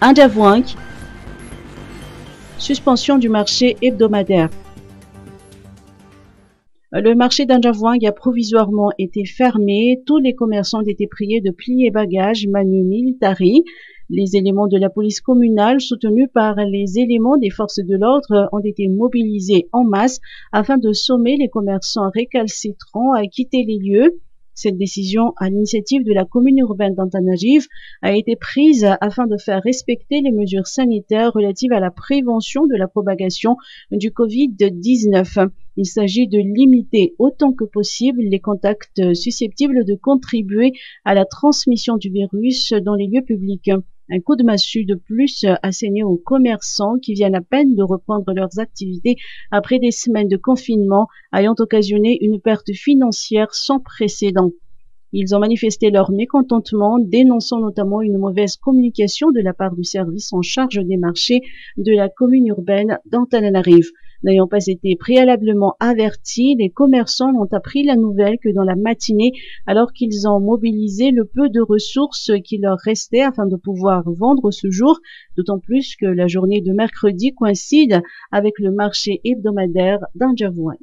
Indjavouang, suspension du marché hebdomadaire. Le marché d'Anjavouang a provisoirement été fermé. Tous les commerçants ont été priés de plier bagages manu militari. Les éléments de la police communale, soutenus par les éléments des forces de l'ordre, ont été mobilisés en masse afin de sommer les commerçants récalcitrants à quitter les lieux. Cette décision, à l'initiative de la commune urbaine d'Antanagiv, a été prise afin de faire respecter les mesures sanitaires relatives à la prévention de la propagation du Covid-19. Il s'agit de limiter autant que possible les contacts susceptibles de contribuer à la transmission du virus dans les lieux publics. Un coup de massue de plus asséné aux commerçants qui viennent à peine de reprendre leurs activités après des semaines de confinement ayant occasionné une perte financière sans précédent. Ils ont manifesté leur mécontentement, dénonçant notamment une mauvaise communication de la part du service en charge des marchés de la commune urbaine d'Antananarive. N'ayant pas été préalablement avertis, les commerçants ont appris la nouvelle que dans la matinée, alors qu'ils ont mobilisé le peu de ressources qui leur restaient afin de pouvoir vendre ce jour, d'autant plus que la journée de mercredi coïncide avec le marché hebdomadaire d'Anjavouang.